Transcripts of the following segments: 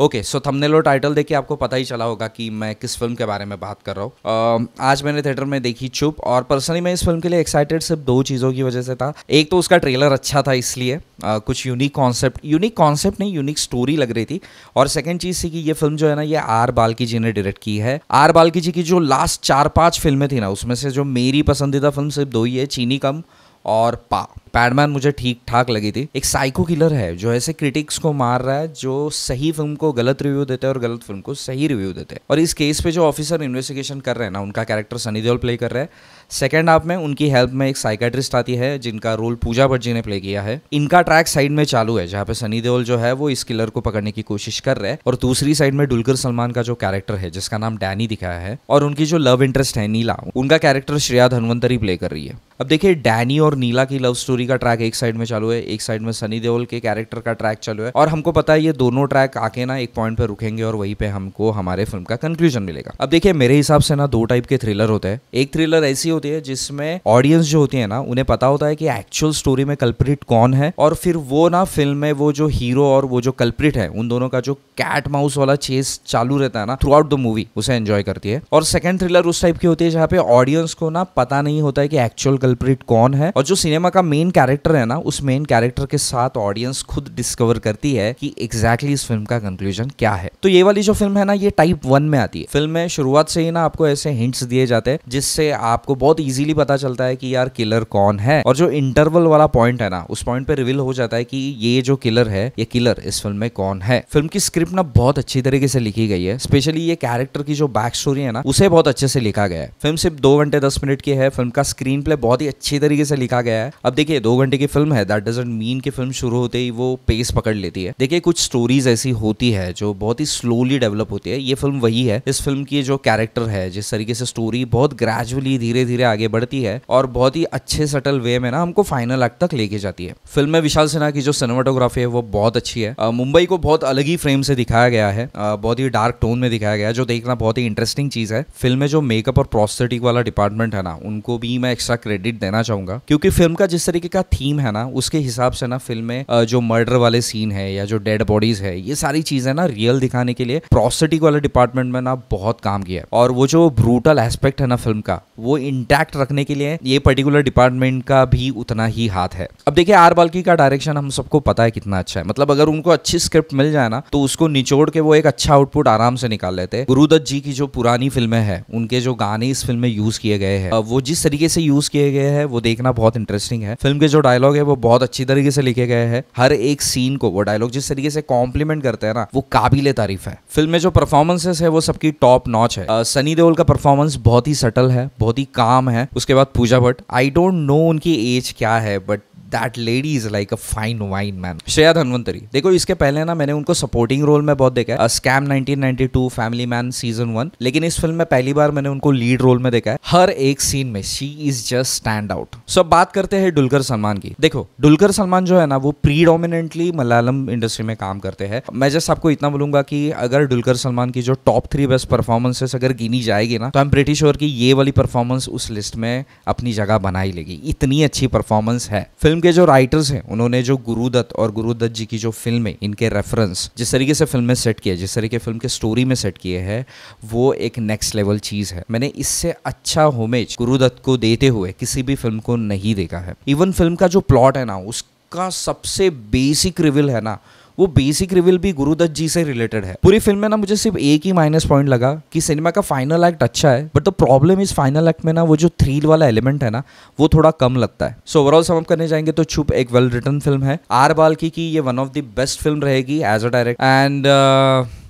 Okay so thumbnail और title देख के आपको पता ही चला होगा कि मैं किस फ़िल्म के बारे में बात कर रहा हूँ। आज मैंने थिएटर में देखी चुप और पर्सनली मैं इस फ़िल्म के लिए एक्साइटेड सिर्फ़ दो चीज़ों की वजह से था। एक तो उसका ट्रेलर अच्छा था इसलिए uh, कुछ यूनिक कॉन्सेप्ट यूनिक कॉन्सेप्ट नहीं यूनिक स्टोरी लग रही थी। और सेकंड चीज़ थी कि ये फ़िल्म जो है ना ये आर बाल्की जी ने डायरेक्ट की है। आर बाल्की जी की जो लास्ट चार पाँच फ़िल्में थी ना उसमें से जो मेरी पसंदीदा फ़िल्म सिर्फ़ दो ही है चीनी कम और पा पैडमैन मुझे ठीक ठाक लगी थी। एक साइको किलर है, जो ऐसे क्रिटिक्स को मार रहा है, जो सही फ़िल्म को गलत रिव्यू देते हैं और गलत फ़िल्म को सही रिव्यू देते हैं। और इस केस पे जो ऑफिसर इन्वेस्टिगेशन कर रहे हैं ना, उनका कैरेक्टर सनी देओल प्ले कर रहे हैं सेकेंड हाफ़ में उनकी हेल्प में एक साइकेट्रिस्ट आती है, जिनका रोल पूजा भट्ट जी ने प्ले किया है। इनका ट्रैक साइड में चालू है, जहाँ पे सनी देओल जो है, वो इस किलर को पकड़ने की कोशिश कर रहे हैं। और दूसरी साइड में डुलकर सलमान का जो कैरेक्टर है, जिसका नाम डैनी दिखाया है, और उनकी जो लव इंटरेस्ट है, नीला, उनका कैरेक्टर श्रेया धनवंतरी प्ले कर रही है। अब देखिए, डैनी और नीला की लव स्टोरी का ट्रैक एक साइड में चालू है, एक साइड में सनी देओल के कैरेक्टर का ट्रैक चालू है। और हमको पता है, ये दोनों ट्रैक आके ना एक पॉइंट पे रुकेंगे, और वहीं पे हमको हमारे फ़िल्म का कंक्लूजन मिलेगा। अब देखिए, मेरे हिसाब से ना दो टाइप के थ्रिलर होते हैं। एक थ्रिलर ऐसी होती है, जिसमें ऑडियंस जो होती है ना, उन्हें पता होता है कि एक्चुअल स्टोरी में कल्प्रिट कौन है और फिर वो ना फ़िल्म में वो जो हीरो और वो जो कल्प्रिट है, उन दोनों का जो कैट माउस वाला चेस चालू रहता है ना थ्रू आउट द मूवी उसे एंजॉय करती है। और सेकंड थ्रिलर उस टाइप की होती है जहाँ पे ऑडियंस को ना पता नहीं होता है कि एक्चुअल कल्प्रिट कौन है और जो सिनेमा का मेन कैरेक्टर है ना, उस मेन कैरेक्टर के साथ ऑडियंस खुद डिस्कवर करती है कि एग्जैक्टली exactly इस फ़िल्म का कंक्लूजन क्या है। तो ये वाली जो फ़िल्म है ना, ये टाइप वन में आती है। फ़िल्म में शुरुआत से ही ना आपको ऐसे हिंट्स दिए जाते हैं, जिससे आपको बहुत इजीली पता चलता है कि यार किलर कौन है? और जो इंटरवल वाला पॉइंट है ना, उस पॉइंट पे रिवील हो जाता है कि ये जो किलर है, ये किलर इस फ़िल्म में कौन है? फ़िल्म की स्क्रिप्ट ना बहुत अच्छी तरीके से लिखी गई है स्पेशली ये कैरेक्टर की जो बैक स्टोरी है ना, उसे बहुत अच्छे से लिखा गया है। फ़िल्म सिर्फ़ दो घंटे दस मिनट की है फ़िल्म का स्क्रीन प्ले बहुत ही अच्छी तरीके से लिखा गया है। अब देखिए, दो घंटे की फ़िल्म है दैट डजेंट मीन की फ़िल्म शुरू होते ही वो पेस पकड़ लेती है। देखिए, कुछ स्टोरीज ऐसी होती है जो बहुत ही स्लोली डेवलप होती है। ये फ़िल्म वही है, इस फ़िल्म की जो कैरेक्टर है, जिस तरीके से स्टोरी बहुत ग्रेजुअली धीरे धीरे आगे बढ़ती है और बहुत ही अच्छे सटल वे में ना हमको फाइनल एक्ट तक लेके जाती है। फ़िल्म में विशाल सिन्हा की जो सिनेमाटोग्राफी है, वो बहुत अच्छी है। मुंबई को बहुत अलग ही फ्रेम से दिखाया गया है। बहुत ही डार्क टोन में दिखाया गया है, जो देखना बहुत ही इंटरेस्टिंग चीज़ है। फ़िल्म में जो मेकअप और प्रोस्थेटिक वाला डिपार्टमेंट है ना, उनको भी मैं एक्स्ट्रा क्रेडिट देना चाहूँगा। क्योंकि फ़िल्म का जिस तरीके का थीम है ना, उसके हिसाब से ना फ़िल्म में जो मर्डर वाले सीन है या जो डेड बॉडीज है, ये सारी चीज़ें ना रियल दिखाने के लिए प्रोस्थेटिक वाले डिपार्टमेंट में ना बहुत काम किया और वो जो ब्रूटल एस्पेक्ट है ना फ़िल्म का, वो इंटैक्ट रखने के लिए ये पर्टिकुलर डिपार्टमेंट का भी उतना ही हाथ है। अब देखिए, आर बाल्की का डायरेक्शन हम सबको पता है कितना अच्छा है। मतलब अगर उनको अच्छी स्क्रिप्ट मिल जाए ना तो उसको निचोड़ के वो एक अच्छा आउटपुट आराम से निकाल लेते। हैं गुरुदत्त जी की जो पुरानी फ़िल्में हैं, उनके जो गाने इस फ़िल्म में यूज़ किए गए हैं, वो जिस तरीके से यूज़ किए गए हैं, वो देखना बहुत इंटरेस्टिंग है। फ़िल्म के जो डायलॉग है, वो बहुत अच्छी तरीके से लिखे गए हैं। हर एक सीन को, वो डायलॉग जिस तरीके से कॉम्प्लीमेंट करते हैं ना, वो काबिल तारीफ़ है। फ़िल्म में जो परफॉर्मेंसेस है, वो सबकी टॉप नॉच है। सनी देओल का परफॉर्मेंस बहुत ही सटल है, बहुत ही काम है उसके बाद Pooja Bhatt. I don't know उनकी एज क्या है but that lady is like a fine wine man Shreya Dhanwanthary. देखो, इसके पहले ना मैंने उनको सपोर्टिंग रोल में बहुत देखा है। Scam 1992 family man season one लेकिन इस फ़िल्म में पहली बार मैंने उनको लीड रोल में देखा है। हर एक सीन में she is just stand out so बात करते हैं डुलकर सलमान की। देखो, डुलकर सलमान जो है ना, वो प्रीडोमिनेंटली मलयालम इंडस्ट्री में काम करते हैं। मैं जस्ट आपको इतना बोलूँगा कि अगर डुलकर सलमान की जो टॉप थ्री बेस्ट परफॉर्मेंसेस अगर गिनी जाएगी ना तो आई एम प्रिटी श्योर कि ये वाली परफॉर्मेंस उस लिस्ट में अपनी जगह बना ही लेगी। इतनी अच्छी परफॉर्मेंस है। फ़िल्म फ़िल्म के जो राइटर्स हैं, उन्होंने जो गुरुदत्त और गुरुदत्त जी की जो फ़िल्म है, इनके रेफरेंस जिस तरीके से फ़िल्म में सेट किया जिस तरीके फ़िल्म के स्टोरी में सेट किए हैं, वो एक नेक्स्ट लेवल चीज़ है। मैंने इससे अच्छा होमेज गुरुदत्त को देते हुए किसी भी फ़िल्म को नहीं देखा है। इवन फ़िल्म का जो प्लॉट है ना, उसका सबसे बेसिक रिविल है ना वो बेसिक रिविल भी गुरुदत्त जी से रिलेटेड है। पूरी फ़िल्म में ना मुझे सिर्फ़ एक ही माइनस पॉइंट लगा कि सिनेमा का फाइनल एक्ट अच्छा है but the problem is final act में ना वो जो थ्रिल वाला एलिमेंट है ना वो थोड़ा कम लगता है। सो ओवरऑल सम करने जाएँगे तो छुप एक वेल रिटर्न फ़िल्म है। आर बाल्की की ये one of the best film रहेगी एज अ डायरेक्ट एंड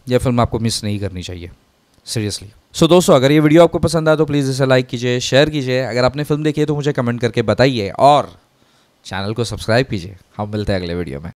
ये फ़िल्म आपको मिस नहीं करनी चाहिए। सीरियसली सो so, दोस्तों अगर ये वीडियो आपको पसंद आया तो प्लीज़ इसे लाइक कीजिए शेयर कीजिए। अगर आपने फ़िल्म देखी है तो मुझे कमेंट करके बताइए और चैनल को सब्सक्राइब कीजिए। हम मिलते हैं अगले वीडियो में।